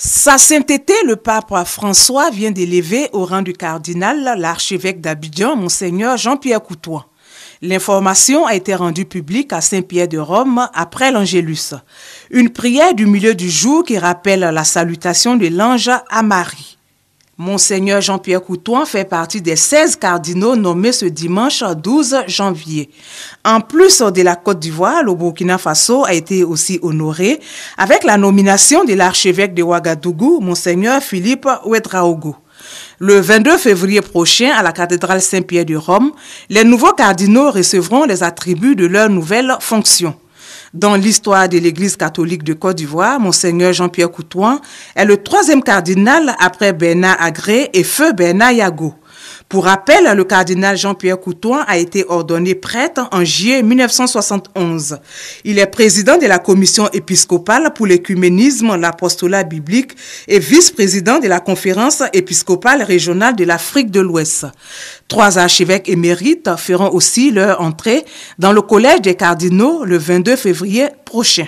Sa sainteté, le pape François vient d'élever au rang du cardinal l'archevêque d'Abidjan, monseigneur Jean-Pierre Coutois. L'information a été rendue publique à Saint-Pierre de Rome après l'Angélus. Une prière du milieu du jour qui rappelle la salutation de l'ange à Marie. Monseigneur Jean-Pierre Coutoin fait partie des 16 cardinaux nommés ce dimanche 12 janvier. En plus de la Côte d'Ivoire, le Burkina Faso a été aussi honoré avec la nomination de l'archevêque de Ouagadougou, Monseigneur Philippe Ouedraogo. Le 22 février prochain, à la cathédrale Saint-Pierre de Rome, les nouveaux cardinaux recevront les attributs de leurs nouvelles fonctions. Dans l'histoire de l'Église catholique de Côte d'Ivoire, Monseigneur Jean-Pierre Coutouin est le troisième cardinal après Bernard Agré et Feu Bernard Yago. Pour rappel, le cardinal Jean-Pierre Coutoin a été ordonné prêtre en juillet 1971. Il est président de la commission épiscopale pour l'écuménisme, l'apostolat biblique et vice-président de la conférence épiscopale régionale de l'Afrique de l'Ouest. Trois archevêques émérites feront aussi leur entrée dans le collège des cardinaux le 22 février prochain.